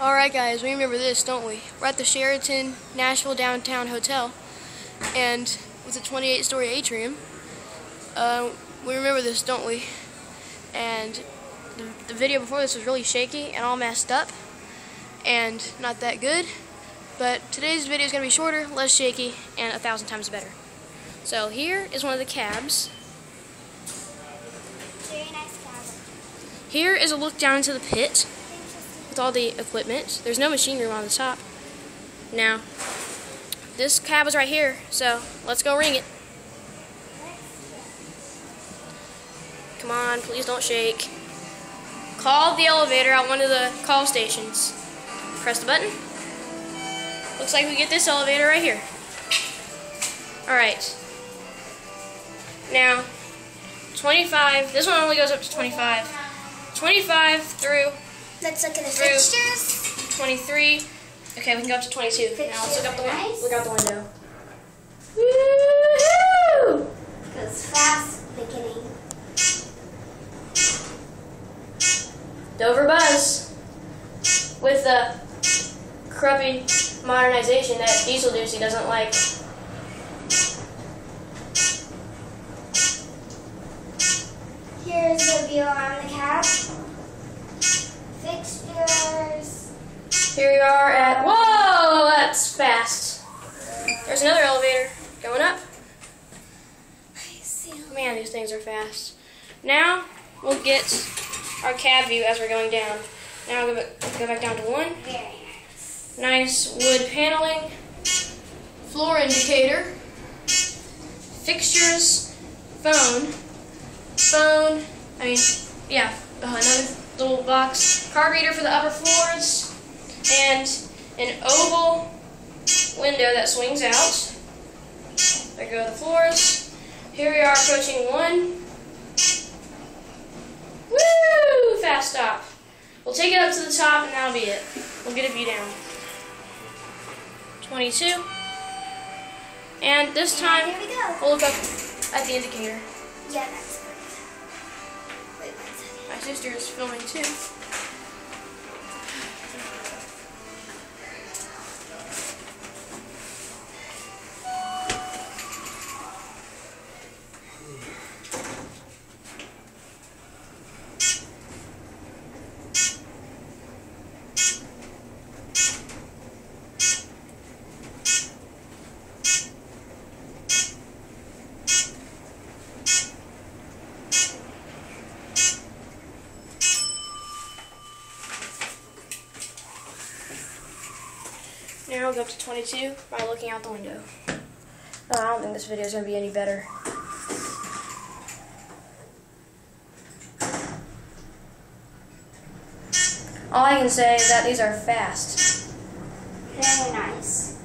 Alright guys, we remember this, don't we? We're at the Sheraton Nashville Downtown Hotel, and with a 28-story atrium. Uh, we remember this, don't we? And the, the video before this was really shaky and all messed up, and not that good. But today's video is going to be shorter, less shaky, and a thousand times better. So here is one of the cabs. Very nice cab. Here is a look down into the pit with all the equipment. There's no machine room on the top. Now, this cab is right here, so let's go ring it. Come on, please don't shake. Call the elevator at one of the call stations. Press the button. Looks like we get this elevator right here. Alright. Now, 25, this one only goes up to 25. 25 through Let's look at the Through. fixtures. 23. Okay, we can go up to 22. Now let's look out the Fixtures are win- nice. look out the window. Woohoo! Goes fast beginning. Dover Buzz with the crappy modernization that Diesel Doocy doesn't like. Here's the view on the cab. Fixtures. Here we are at. Whoa, that's fast. There's another elevator going up. Man, these things are fast. Now we'll get our cab view as we're going down. Now I'll go back, go back down to one. Nice. Wood paneling, floor indicator, fixtures, phone, phone, I mean, yeah, another little box, card reader for the upper floors, and an oval window that swings out. There go the floors. Here we are approaching one. Woo! Fast stop. We'll take it up to the top and that'll be it. We'll get a view down. 22. And this time, Here we go. we'll look up at the indicator. Yeah, that's good. Wait one second. My sister is filming too. Now go up to 22 by looking out the window. Oh, I don't think this video is going to be any better. All I can say is that these are fast. Very nice.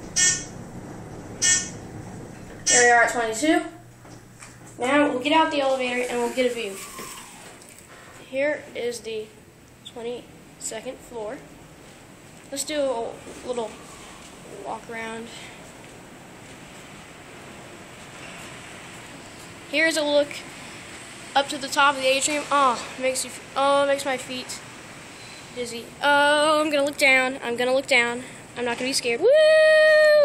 Here we are at 22. Now we'll get out the elevator and we'll get a view. Here is the 22nd floor. Let's do a little walk around. Here's a look up to the top of the atrium. Oh, makes you. Oh, makes my feet dizzy. Oh, I'm gonna look down. I'm gonna look down. I'm not gonna be scared. Woo!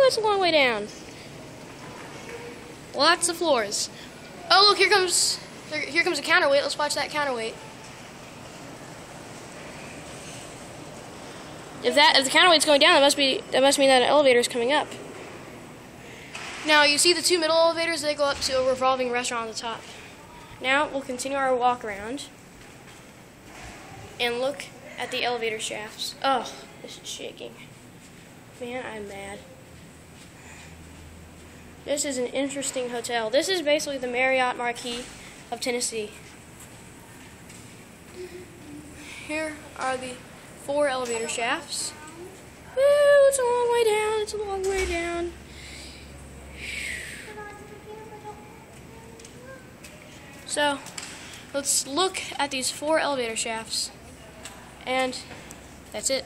That's a long way down. Lots of floors. Oh, look, here comes here, here comes a counterweight. Let's watch that counterweight. If that if the counterweight's going down, that must be that must mean that an elevator is coming up. Now you see the two middle elevators; they go up to a revolving restaurant on the top. Now we'll continue our walk around and look at the elevator shafts. Oh, this is shaking. Man, I'm mad. This is an interesting hotel. This is basically the Marriott Marquis of Tennessee. Here are the four elevator shafts. Woo, it's a long way down. It's a long way down. So, let's look at these four elevator shafts. And that's it.